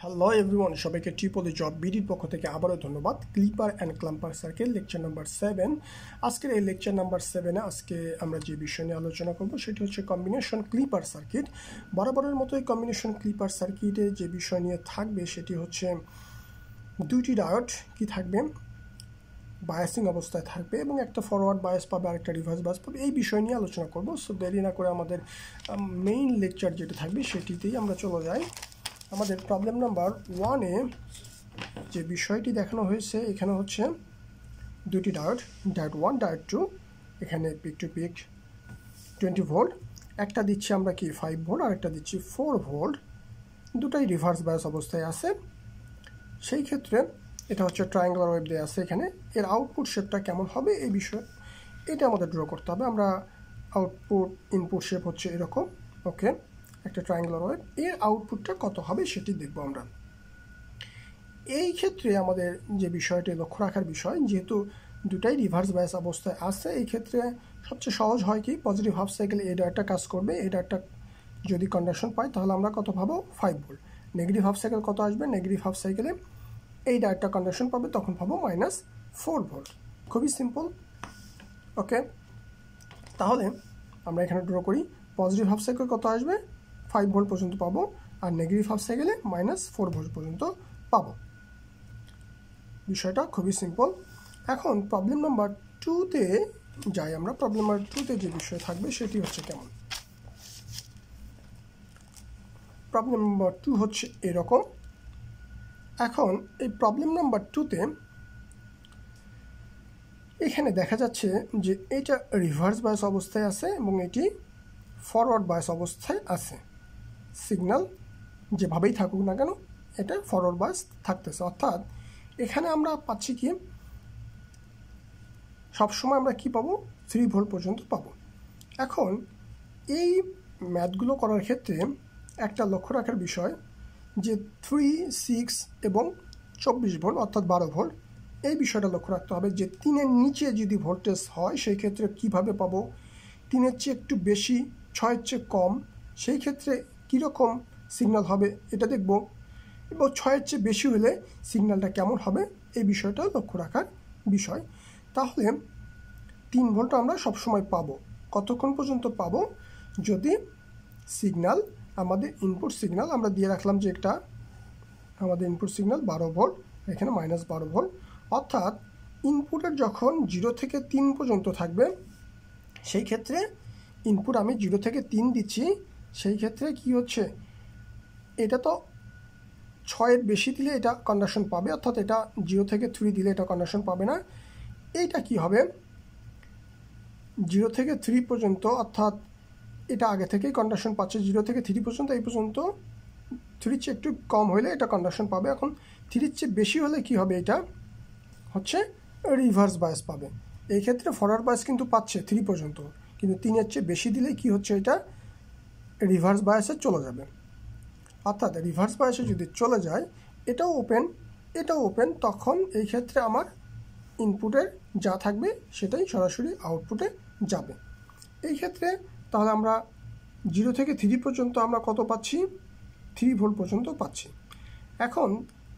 Hello everyone সবাইকে Tripoli job বিডির পক্ষ থেকে আবারও ধন্যবাদ। Clipper and clamper circle lecture number seven আজকের এই লেকচার নাম্বার সেভেনে আজকে আমরা যে বিষয় নিয়ে আলোচনা করব, সেটি হচ্ছে কম্বিনেশন ক্লিপার সার্কিট বরাবরের মতোই কম্বিনেশন ক্লিপার সার্কিটে যে বিষয় নিয়ে থাকবে, সেটি হচ্ছে দুইটি ডায়ট কি থাকবে? বায়াসিং অবস্থায় থাকবে এবং একটা ফরওয়ার্ড বায়াস পাবে আর একটা রিভার্স বায়াস পাবে। এই বিষয় নিয়ে আলোচনা করব। সো দেরি না করে আমাদের মেইন লেকচার যেটা থাকবে, সেটিতেই আমরা চলে যাই। আমাদের প্রবলেম নাম্বার ওয়ানে যে বিষয়টি দেখানো হয়েছে, এখানে হচ্ছে দুটি diode diode one diode two এখানে peak to peak twenty volt একটা দিচ্ছি আমরা কি ফাইভ ভোল্ট আর একটা দিচ্ছি ফোর ভোল্ট দুটাই রিভার্স বায়াস অবস্থায় আছে। সেই ক্ষেত্রে এটা হচ্ছে ট্রায়াঙ্গুলার ওয়েব দিয়ে আছে এখানে, এর আউটপুট শেপটা কেমন হবে এই বিষয়ে, এটা আমাদের ড্র করতে হবে। আমরা আউটপুট ইনপুট শেপ হচ্ছে এরকম ওকে একটা ট্রায়াঙ্গুলার ওয়েব এর আউটপুটটা কত হবে সেটি দেখব আমরা। এই ক্ষেত্রে আমাদের যে বিষয়টি লক্ষ্য রাখার বিষয়, যেহেতু দুটাই রিভার্স বায়াস অবস্থায় আছে, এই ক্ষেত্রে সবচেয়ে সহজ হয় কি পজিটিভ হাফ সাইকেল এই ডায়ারটা কাজ করবে এই ডায়ারটা যদি কন্ডাকশন পাই তাহলে আমরা কত পাবো? Five volt negative half cycle কত আসবে? নেগেটিভ হাফ সাইকেলে এই ডায়ারটা কন্ডাকশন পাবে, তখন পাবো মাইনাস ফোর ভোল্ট খুবই সিম্পল ওকে তাহলে আমরা এখানে ড্র করি পজিটিভ হাফ সাইকেল কত আসবে? ফাইভ ভোল্ট পর্যন্ত পাবো, আর নেগেটিভ হাফ সাইকেলে মাইনাস ফোর ভোল্ট পর্যন্ত পাবো। বিষয়টা খুবই সিম্পল এখন প্রবলেম নাম্বার টুতে যাই আমরা। প্রবলেম নাম্বার টুতে যে বিষয় থাকবে সেটি হচ্ছে কেমন? প্রবলেম নাম্বার টু হচ্ছে এরকম। এখন এই প্রবলেম নাম্বার টুতে এখানে দেখা যাচ্ছে যে এটা রিভার্স বায়াস অবস্থায় আছে এবং এটি ফরওয়ার্ড বায়াস অবস্থায় আছে। সিগন্যাল যেভাবেই থাকুক না কেন, এটা ফরওয়ার্ড বায়াস থাকতেছে। অর্থাৎ এখানে আমরা পাচ্ছি কি? সবসময় আমরা কি পাবো? থ্রি ভোল্ট পর্যন্ত পাবো। এখন এই ম্যাথগুলো করার ক্ষেত্রে একটা লক্ষ্য রাখার বিষয় যে থ্রি সিক্স এবং চব্বিশ ভোল্ট অর্থাৎ বারো ভোল্ট এই বিষয়টা লক্ষ্য রাখতে হবে যে তিনের নিচে যদি ভোল্টেজ হয়, সেই ক্ষেত্রে কীভাবে পাবো? তিনের চেয়ে একটু বেশি, ছয়ের চেয়ে কম, সেই ক্ষেত্রে কীরকম সিগন্যাল হবে এটা দেখব। এবং ছয়ের চেয়ে বেশি হলে সিগন্যালটা কেমন হবে এই বিষয়টা লক্ষ্য রাখার বিষয়। তাহলে তিন ভোল্ট আমরা সবসময় পাবো। কতক্ষণ পর্যন্ত পাবো? যদি সিগনাল আমাদের ইনপুট সিগনাল আমরা দিয়ে রাখলাম যে একটা, আমাদের ইনপুট সিগনাল বারো ভোল্ট এখানে মাইনাস বারো ভোল্ট অর্থাৎ ইনপুটের যখন জিরো থেকে তিন পর্যন্ত থাকবে, সেই ক্ষেত্রে ইনপুট আমি জিরো থেকে তিন দিচ্ছি। সেই ক্ষেত্রে কি হচ্ছে? এটা তো ছয়ের বেশি দিলে এটা কন্ডাকশন পাবে, অর্থাৎ এটা জিরো থেকে থ্রি দিলে এটা কন্ডাকশন পাবে না। এইটা কি হবে? জিরো থেকে থ্রি পর্যন্ত, অর্থাৎ এটা আগে থেকেই কন্ডাকশন পাচ্ছে জিরো থেকে থ্রি পর্যন্ত, এই পর্যন্ত থ্রির চেয়ে একটু কম হলে এটা কন্ডাকশন পাবে। এখন থ্রির চেয়ে বেশি হলে কি হবে এটা? হচ্ছে রিভার্স বায়াস পাবে। এই ক্ষেত্রে ফরওয়ার্ড বায়াস কিন্তু পাচ্ছে থ্রি পর্যন্ত, কিন্তু তিনের চেয়ে বেশি দিলে কি হচ্ছে এটা? রিভার্স বায়াসে চলে যাবে। অর্থাৎ রিভার্স বায়াসে যদি চলে যায়, এটাও ওপেন এটাও ওপেন তখন এই ক্ষেত্রে আমার ইনপুটের যা থাকবে সেটাই সরাসরি আউটপুটে যাবে। এই ক্ষেত্রে তাহলে আমরা জিরো থেকে থ্রি পর্যন্ত আমরা কত পাচ্ছি? থ্রি ভোল্ট পর্যন্ত পাচ্ছি। এখন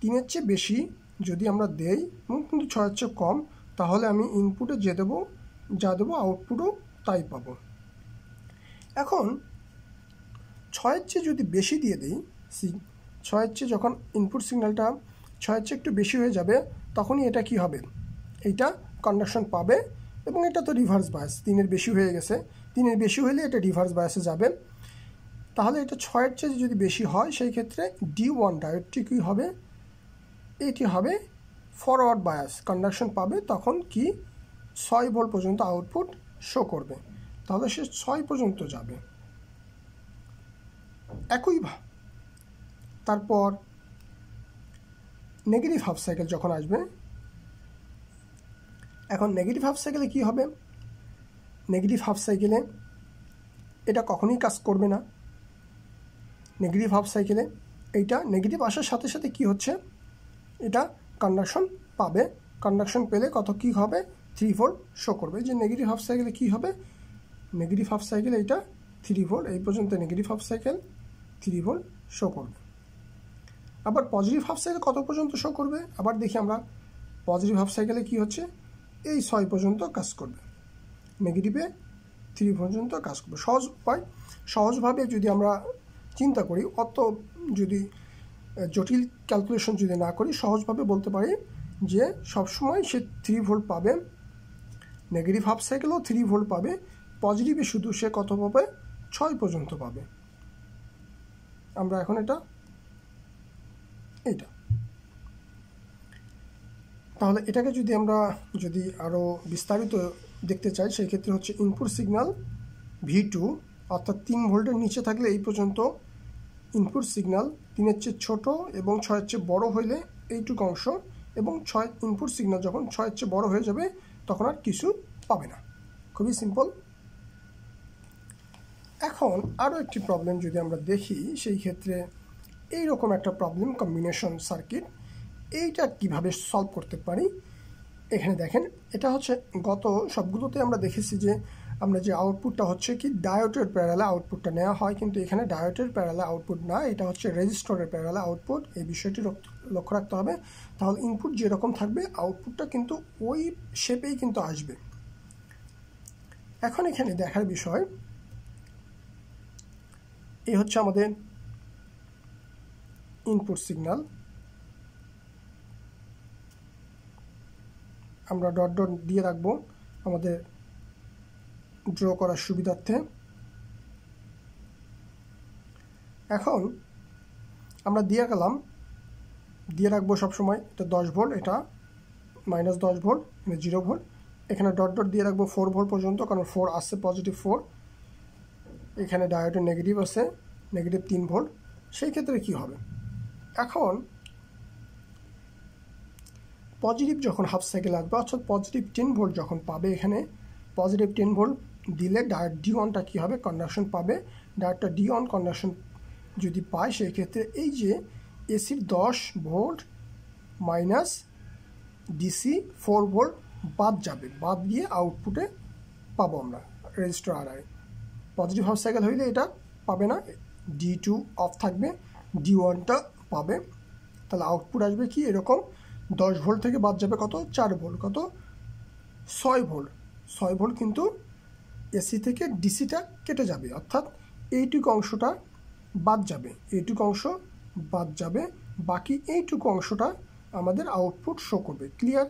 তিনের চেয়ে বেশি যদি আমরা দেই এবং কিন্তু ছয়ের চেয়ে কম, তাহলে আমি ইনপুটে যে দেবো, যা দেবো আউটপুটও তাই পাবো। এখন ছয়ের চেয়ে যদি বেশি দিয়ে দিই, সি, ছয়ের চেয়ে যখন ইনপুট সিগন্যালটা ছয়ের চেয়ে একটু বেশি হয়ে যাবে, তখনই এটা কি হবে? এইটা কন্ডাকশন পাবে এবং এটা তো রিভার্স বায়াস তিনের বেশি হয়ে গেছে। তিনের বেশি হলে এটা রিভার্স বায়াসে যাবে। তাহলে এটা ছয়ের চেয়ে যদি বেশি হয়, সেই ক্ষেত্রে ডি ওয়ান ডায়োডটি কী হবে? এটি হবে ফরওয়ার্ড বায়াস কন্ডাকশন পাবে তখন কি? ছয় ভোল্ট পর্যন্ত আউটপুট শো করবে। তাহলে সে ছয় পর্যন্ত যাবে। একই তারপর নেগেটিভ হাফ সাইকেল যখন আসবে, এখন নেগেটিভ হাফ সাইকেলে কি হবে? নেগেটিভ হাফ সাইকেলে এটা কখনোই কাজ করবে না। নেগেটিভ হাফ সাইকেলে এইটা নেগেটিভ আসার সাথে সাথে কি হচ্ছে? এটা কন্ডাকশন পাবে। কন্ডাকশন পেলে কত কি হবে? থ্রি ভোল্ট শো করবে। যে নেগেটিভ হাফ সাইকেলে কি হবে? নেগেটিভ হাফ সাইকেলে এটা থ্রি ভোল্ট এই পর্যন্ত negative half cycle three volt show করবে। আবার পজিটিভ হাফ সাইকেল কত পর্যন্ত শো করবে? আবার দেখি আমরা পজিটিভ হাফ সাইকেলে কী হচ্ছে? এই ছয় পর্যন্ত কাজ করবে। নেগেটিভে থ্রি পর্যন্ত কাজ করবে। সহজ উপায়, সহজভাবে যদি আমরা চিন্তা করি, অত যদি জটিল ক্যালকুলেশন যদি না করি, সহজভাবে বলতে পারি যে সবসময় সে থ্রি ভোল্ট পাবে। নেগেটিভ হাফ সাইকেলও থ্রি ভোল্ট পাবে। পজিটিভে শুধু সে কত পাবে? ছয় পর্যন্ত পাবে। আমরা এখন এটা, এইটা। তাহলে এটাকে যদি আমরা যদি আরও বিস্তারিত দেখতে চাই, সেই ক্ষেত্রে হচ্ছে ইনপুট সিগন্যাল ভি টু অর্থাৎ তিন ভোল্টের নিচে থাকলে এই পর্যন্ত ইনপুট সিগন্যাল তিনের চেয়ে ছোটো এবং ছয়ের চেয়ে বড়ো হইলে এইটুকু অংশ এবং ছয় ইনপুট সিগন্যাল যখন ছয়ের চেয়ে বড়ো হয়ে যাবে, তখন আর কিছু পাবে না। খুবই সিম্পল এখন আরও একটি প্রবলেম যদি আমরা দেখি, সেই ক্ষেত্রে এই রকম একটা প্রবলেম কম্বিনেশন সার্কিট এইটা কীভাবে সলভ করতে পারি? এখানে দেখেন, এটা হচ্ছে গত সবগুলোতে আমরা দেখেছি যে আমরা যে আউটপুটটা হচ্ছে কি ডায়োটের প্যারালে আউটপুটটা নেওয়া হয়, কিন্তু এখানে ডায়োটের প্যারালে আউটপুট না, এটা হচ্ছে রেজিস্টরের প্যারালে আউটপুট এই বিষয়টি লক্ষ্য রাখতে হবে। তাহলে ইনপুট যেরকম থাকবে আউটপুটটা কিন্তু ওই শেপেই কিন্তু আসবে। এখন এখানে দেখার বিষয় এই হচ্ছে আমাদের ইনপুট সিগন্যাল আমরা ডট ডট দিয়ে রাখব আমাদের ড্র করার সুবিধার্থে। এখন আমরা দিয়ে গেলাম, দিয়ে রাখব সবসময়, এটা দশ ভোল্ট, এটা মাইনাস দশ ভোল্ট মানে জিরো ভোল্ট। এখানে ডট ডট দিয়ে রাখব ফোর ভোল্ট পর্যন্ত, কারণ ফোর আসছে পজিটিভ ফোর এখানে ডায়োটের নেগেটিভ আছে নেগেটিভ তিন ভোল্ট সেই ক্ষেত্রে কি হবে? এখন পজিটিভ যখন হাফ সাইকেল আসবে, অর্থাৎ পজিটিভ টেন ভোল্ট যখন পাবে এখানে পজিটিভ টেন ভোল্ট দিলে ডায়েট ডি অনটা কী হবে? কন্ডাকশন পাবে। ডায়েটটা ডি অন কন্ডাকশন যদি পায়, সেই ক্ষেত্রে এই যে এসির দশ volt minus DC four volt বাদ যাবে। বাদ দিয়ে আউটপুটে পাবো আমরা রেজিস্টার আর পজিটিভ হাফ সাইকেল হইলে এটা পাবে না ডি টু অফ থাকবে ডি ওয়ানটা পাবে। তাহলে আউটপুট আসবে কি? এরকম দশ ভোল্ট থেকে বাদ যাবে কত? চার ভোল্ট। কত? ছয় ভোল্ট। ছয় ভোল্ট কিন্তু এসি থেকে ডিসিটা কেটে যাবে। অর্থাৎ এইটুকু অংশটা বাদ যাবে। এইটুকু অংশ বাদ যাবে। বাকি এইটুকু অংশটা আমাদের আউটপুট শো করবে। ক্লিয়ার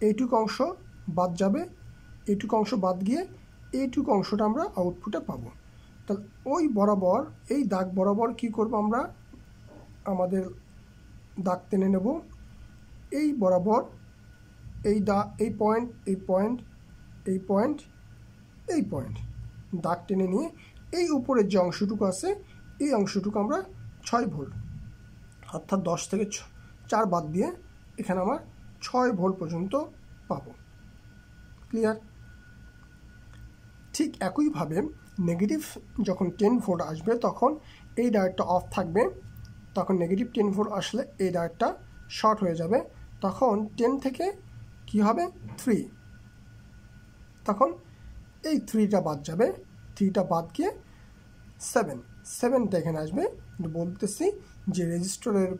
এইটুকু অংশ বাদ যাবে। এইটুকু অংশ বাদ গিয়ে এইটুকু অংশটা আমরা আউটপুটে পাবো। তাহলে ওই বরাবর, এই দাগ বরাবর কি করব আমরা? আমাদের দাগ টেনে নেব। এই বরাবর, এই দা, এই পয়েন্ট এই পয়েন্ট এই পয়েন্ট এই পয়েন্ট দাগ টেনে নিয়ে এই উপরের যে অংশটুকু আছে, এই অংশটুকু আমরা ছয় ভোল্ট, অর্থাৎ দশ থেকে চার বাদ দিয়ে এখানে আমার ছয় ভোল্ট পর্যন্ত পাবো। ক্লিয়ার ঠিক একইভাবে নেগেটিভ যখন টেন ভোল্ট আসবে তখন এই ডায়েটটা অফ থাকবে। তখন নেগেটিভ টেন ভোল্ট আসলে এই ডায়েটটা শর্ট হয়ে যাবে। তখন টেন থেকে কি হবে? থ্রি তখন এই থ্রিটা বাদ যাবে। থ্রিটা বাদ গিয়ে সেভেন সেভেনটা এখানে আসবে। কিন্তু বলতেছি যে রেজিস্টরের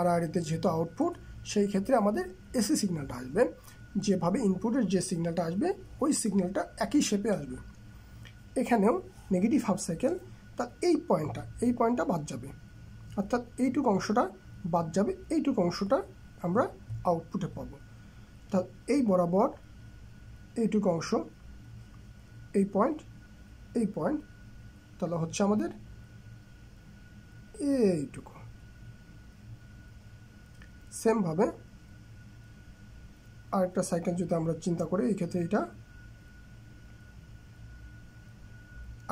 আড়াআড়িতে যেহেতু আউটপুট সেই ক্ষেত্রে আমাদের এসি সিগন্যালটা আসবে। যেভাবে ইনপুটের যে সিগন্যালটা আসবে, ওই সিগন্যালটা একই শেপে আসবে। এখানেও নেগেটিভ হাফ সাইকেল তার এই পয়েন্টটা এই পয়েন্টটা বাদ যাবে। অর্থাৎ এইটুকু অংশটা বাদ যাবে, এইটুকু অংশটা আমরা আউটপুটে পাবো। তা এই বরাবর এইটুকু অংশ, এই পয়েন্ট এই পয়েন্ট তাহলে হচ্ছে আমাদের এইটুকু। সেমভাবে আরেকটা সাইকেল যদি আমরা চিন্তা করি, এই ক্ষেত্রে এটা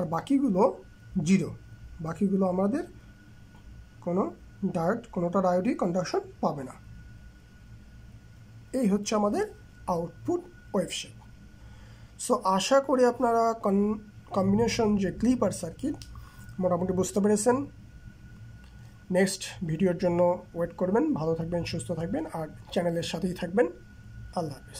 আর বাকিগুলো জিরো বাকিগুলো আমাদের কোনো ডায়োড কোনোটা ডায়োডই কন্ডাকশন পাবে না। এই হচ্ছে আমাদের আউটপুট ওয়েবশেপ সো আশা করি আপনারা কম্বিনেশন যে ক্লিপার সার্কিট মোটামুটি বুঝতে পেরেছেন। নেক্সট ভিডিওর জন্য ওয়েট করবেন। ভালো থাকবেন, সুস্থ থাকবেন, আর চ্যানেলের সাথেই থাকবেন। আল্লাহ হাফিজ।